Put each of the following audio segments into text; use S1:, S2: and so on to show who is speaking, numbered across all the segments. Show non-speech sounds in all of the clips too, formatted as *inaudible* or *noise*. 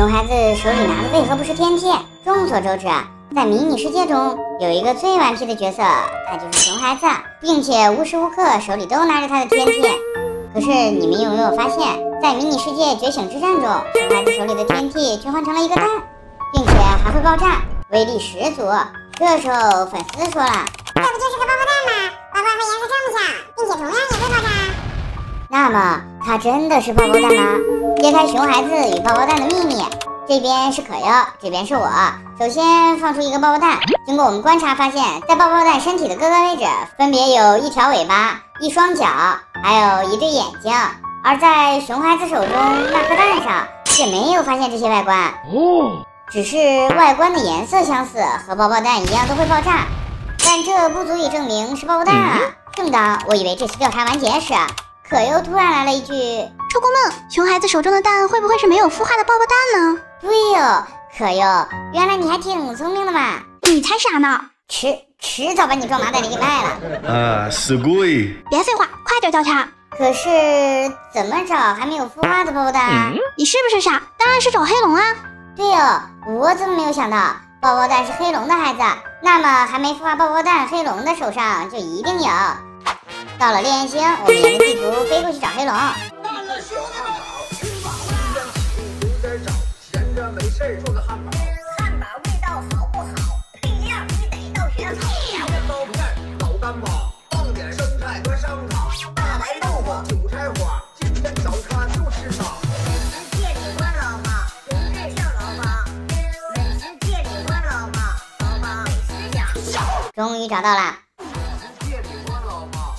S1: 熊孩子手里拿的为何不是天梯？众所周知啊，在迷你世界中有一个最顽皮的角色，他就是熊孩子，并且无时无刻手里都拿着他的天梯。可是你们有没有发现，在迷你世界觉醒之战中，熊孩子手里的天梯却换成了一个蛋，并且还会爆炸，威力十足。这时候粉丝说了：“
S2: 这不就是个爆爆蛋吗？爆爆和颜色这么像，并且同样也会爆炸。
S1: 那么它真的是爆爆蛋吗？揭开熊孩子与爆爆蛋的秘密。这边是可优，这边是我。首先放出一个爆爆蛋，经过我们观察发现，在爆爆蛋身体的各个位置，分别有一条尾巴、一双脚，还有一对眼睛。而在熊孩子手中那颗蛋上，却没有发现这些外观，只是外观的颜色相似，和爆爆蛋一样都会爆炸，但这不足以证明是爆爆蛋啊！正当我以为这次调查完结时，可又突然来了一句：“
S3: 臭公梦，熊孩子手中的蛋会不会是没有孵化的爆爆蛋呢？”
S1: 对哦，可优，原来你还挺聪明的嘛！
S3: 你才傻呢，
S1: 迟迟早把你装麻袋里给卖了。
S4: 啊，死鬼！
S3: 别废话，快点调查。
S1: 可是怎么找还没有孵化的爆爆弹？
S3: 你是不是傻？当然是找黑龙啊！
S1: 对哦，我怎么没有想到爆爆蛋是黑龙的孩子？那么还没孵化爆爆蛋，黑龙的手上就一定有。到了烈焰星，我们沿着地图飞过去找黑龙。终于找到了。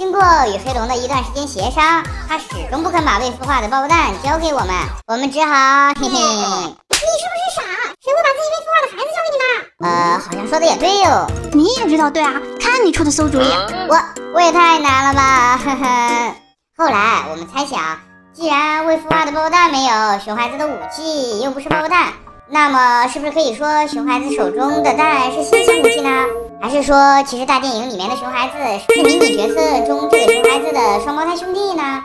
S1: 经过与黑龙的一段时间协商，他始终不肯把未孵化的爆爆弹交给我们，我们只好 *laughs* 嘿嘿。
S2: 你是不是傻？谁会把自己未孵化的孩子交给你们？
S1: 呃，好像说的也对哦。
S3: 你也知道对啊？看你出的馊主意。
S1: 我我也太难了吧，呵呵。后来我们猜想，既然未孵化的爆爆弹没有，熊孩子的武器又不是爆爆弹，那么是不是可以说熊孩子手中的蛋是新型武器呢？还是说，其实大电影里面的熊孩子是迷你角色中这个熊孩子的双胞胎兄弟呢？